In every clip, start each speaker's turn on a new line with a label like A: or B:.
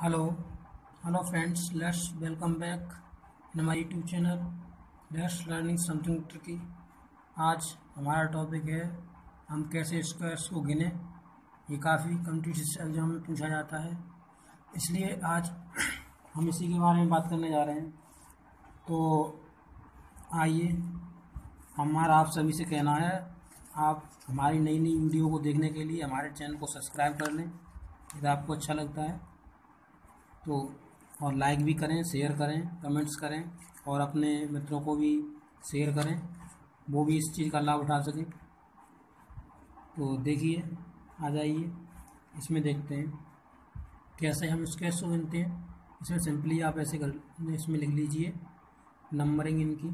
A: Hello hello friends let's welcome back in my YouTube channel let's learning something tricky आज हमारा topic है, हम कैसे स्क्वायर्स को गिने? ये काफ़ी कम्पिटिटिव एग्ज़ाम में पूछा जाता है। इसलिए आज हम इसी के बारे में बात करने जा रहे हैं। तो आइए, हमारा आप सभी से कहना है, आप हमारी नई नई वीडियो को देखने के लिए हमारे चैनल को सब्सक्राइब कर लें। यदि आपको अच्छा लगता है तो और लाइक भी करें शेयर करें कमेंट्स करें, और अपने मित्रों को भी शेयर करें, वो भी इस चीज़ का लाभ उठा सकें। तो देखिए, आ जाइए, इसमें देखते हैं, कैसे हम स्केच को गिनते हैं। इसमें सिंपली आप ऐसे कर, इसमें लिख लीजिए नंबरिंग इनकी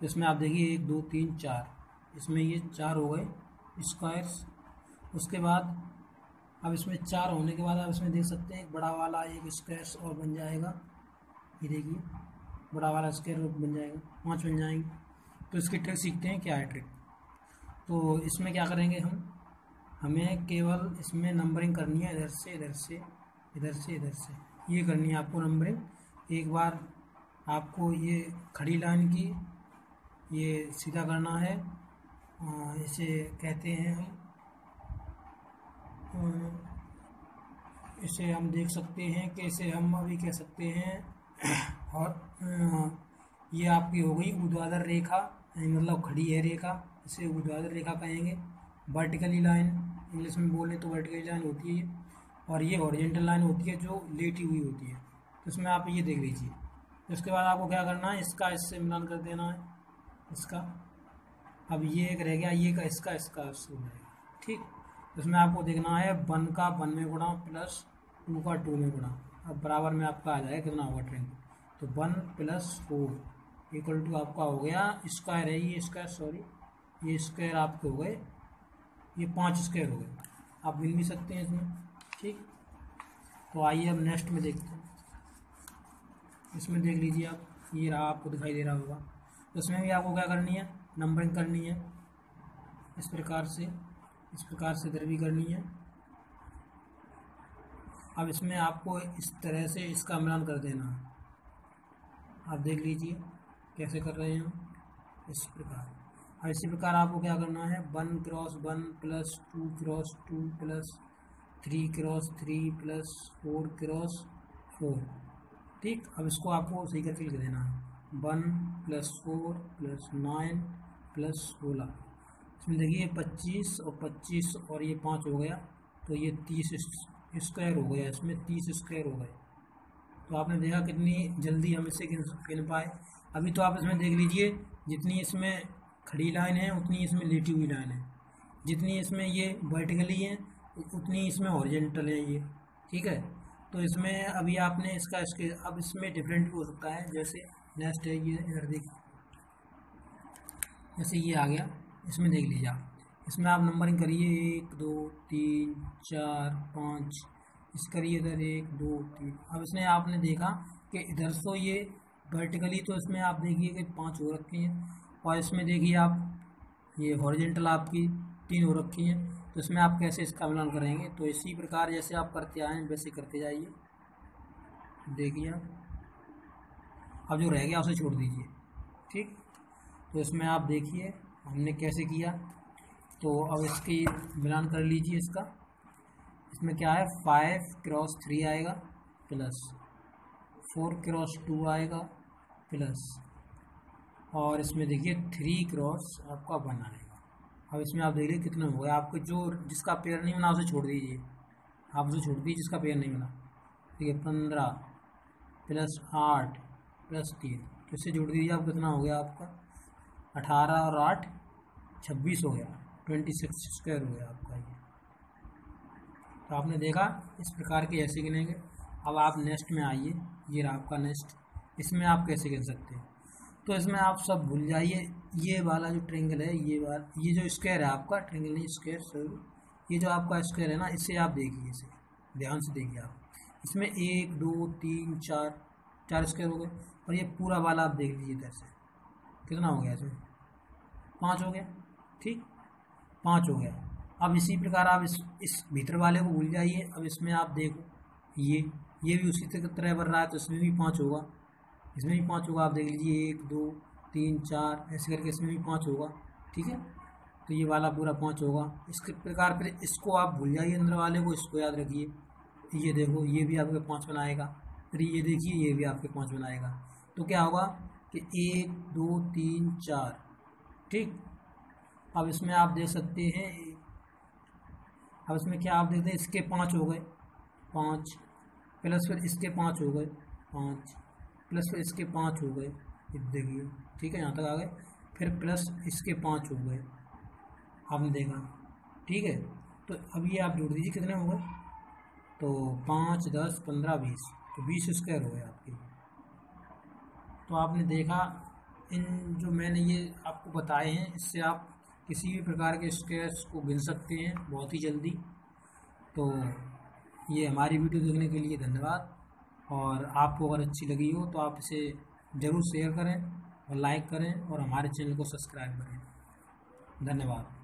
A: तो इसमें आप देखिए, एक, दो, तीन, चार, इसमें ये चार हो गए स्क्वायर्स उसके बाद अब इसमें चार होने के बाद आप इसमें देख सकते हैं, एक बड़ा वाला, एक स्क्वायर और बन जाएगा। ये देखिए, बड़ा वाला स्क्वायर बन जाएगा, पाँच बन जाएँगे। तो इसकी ट्रिक सीखते हैं क्या है ट्रिक तो इसमें क्या करेंगे हम? हमें केवल इसमें नंबरिंग करनी है, इधर से इधर से इधर से इधर से। ये करनी है आपको नंबरिंग एक बार आपको ये खड़ी लाइन की ये सीधा करना है। इसे कहते हैं हम इसे हम देख सकते हैं कि इसे हम अभी कह सकते हैं। और ये आपकी हो गई ऊर्ध्वाधर रेखा मतलब खड़ी है रेखा, इसे ऊर्ध्वाधर रेखा कहेंगे। वर्टिकली लाइन इंग्लिश में बोले तो वर्टिकली लाइन होती है और ये ओरिजेंटल लाइन होती है जो लेटी हुई होती है। तो इसमें आप ये देख लीजिए। उसके बाद आपको क्या करना है, इसका इससे मिलान कर देना है। इसका, अब ये एक रह गया, ये का इसका इसका हो ठीक? इसमें आपको देखना है वन का वन में गुणा प्लस टू का टू में गुणा। अब बराबर में आपका आ जाएगा कितना होगा ट्रेन तो one plus four equal to आपका हो गया स्क्वायर है, ये स्क्वायर सॉरी ये स्क्वायर आपके हो गए, ये पाँच स्क्वायर हो गए। आप मिल भी सकते हैं इसमें, ठीक? तो आइए अब नेक्स्ट में देखते हैं। इसमें देख लीजिए आप, ये रहा, आपको दिखाई दे रहा होगा। तो इसमें भी आपको क्या करनी है? नंबरिंग करनी है, इस प्रकार से। इस प्रकार से इधर करनी है। अब इसमें आपको इस तरह से इसका मिलान कर देना आप देख लीजिए कैसे कर रहे हैं इस प्रकार। और इसी प्रकार आपको क्या करना है? One cross one plus two cross two plus three cross three plus four cross four. ठीक? अब इसको आपको सही करके लिख देना है। One plus four plus nine plus सोलह। इसमें देखिए, पच्चीस और पच्चीस और ये पाँच हो गया तो ये तीस स्क्वायर हो गया, इसमें तीस स्क्वायर हो गए। तो आपने देखा कितनी जल्दी हम इसे गिन गिन पाए। अभी तो आप इसमें देख लीजिए, जितनी इसमें खड़ी लाइन है, उतनी इसमें लेटी हुई लाइन है। जितनी इसमें ये वर्टिकली है उतनी इसमें हॉरिजेंटल है ये, ठीक है? तो इसमें अभी आपने इसका इसके, अब इसमें डिफरेंट भी हो सकता है, जैसे नेक्स्ट है ये देखिए जैसे ये आ गया। इसमें देख लीजिए आप। इसमें आप नंबरिंग करिए, एक, दो, तीन, चार, पाँच। इस करिए इधर एक, दो, तीन। अब इसमें आपने देखा कि इधर तो ये वर्टिकली तो इसमें आप देखिए कि पाँच हो रखी हैं और इसमें देखिए आप, ये हॉरिजेंटल आपकी तीन हो रखी हैं। तो इसमें आप कैसे इसका मिलान करेंगे? तो इसी प्रकार जैसे आप करते आए वैसे करते जाइए। देखिए आप। अब जो रह गया उसे छोड़ दीजिए। ठीक? तो इसमें आप देखिए। हमने कैसे किया? तो अब इसकी मिलान कर लीजिए इसका। इसमें क्या है? फाइव क्रॉस थ्री आएगा प्लस फोर क्रॉस टू आएगा प्लस और इसमें देखिए थ्री क्रॉस आपका वन आएगा अब इसमें आप देखिए कितना हो गया। आपको जो जिसका पेयर नहीं बना, उसे छोड़ दीजिए। आप उसे छोड़ दीजिए जिसका पेयर नहीं बना। ठीक है पंद्रह प्लस आठ प्लस तीन। तो इससे जोड़ दीजिए आप कितना हो गया आपका? अठारह और आठ छब्बीस हो गया ट्वेंटी सिक्स स्क्वायर हो गया आपका ये। तो आपने देखा, इस प्रकार के ऐसे गिनेंगे। अब आप नेक्स्ट में आइए, ये रहा आपका नेक्स्ट इसमें आप कैसे गिन सकते हैं? तो इसमें आप सब भूल जाइए, ये वाला जो ट्रेंगल है, ये वाला, ये जो स्क्वायर है आपका ट्रेंगल नहीं स्क्वायर सॉरी ये जो आपका स्क्वायर है ना, इसे आप देखिए, इसे। ध्यान से देखिए आप। इसमें एक, दो, तीन, चार चार स्क्वायर हो गए, और ये पूरा वाला आप देख लीजिए इधर से कितना हो गया इसमें? पाँच हो गया। ठीक? पाँच हो गया। अब इसी प्रकार आप इस इस भीतर वाले को भूल जाइए। अब इसमें आप देखो, ये ये भी उसी तरह भर रहा है तो इसमें भी पाँच होगा। इसमें भी पाँच होगा, आप देख लीजिए, एक, दो, तीन, चार, ऐसे करके इसमें भी पाँच होगा। ठीक है? तो ये वाला पूरा पाँच होगा। इसके प्रकार फिर इसको आप भूल जाइए अंदर वाले को, इसको याद रखिए। ये देखो, ये भी आपके पाँच बनाएगा। फिर ये देखिए, ये भी आपके पाँच बनाएगा। तो क्या होगा कि एक, दो, तीन, चार। ठीक? अब इसमें आप देख सकते हैं, अब इसमें क्या आप देखते हैं, इसके पाँच हो गए, पाँच, प्लस फिर इसके पाँच हो गए, पाँच, प्लस फिर इसके पाँच हो गए देखिए, ठीक है, यहाँ तक आ गए, फिर प्लस इसके पाँच हो गए, आपने देखा, ठीक है तो अब ये आप जोड़ दीजिए कितने हो गए तो पाँच, दस, पंद्रह, बीस तो बीस स्क्वायर हो गए आपके तो आपने देखा, इन जो मैंने ये आपको बताए हैं, इससे आप किसी भी प्रकार के स्क्वेयर्स को गिन सकते हैं बहुत ही जल्दी। तो ये हमारी वीडियो देखने के लिए धन्यवाद। और आपको अगर अच्छी लगी हो तो आप इसे ज़रूर शेयर करें और लाइक करें और हमारे चैनल को सब्सक्राइब करें। धन्यवाद।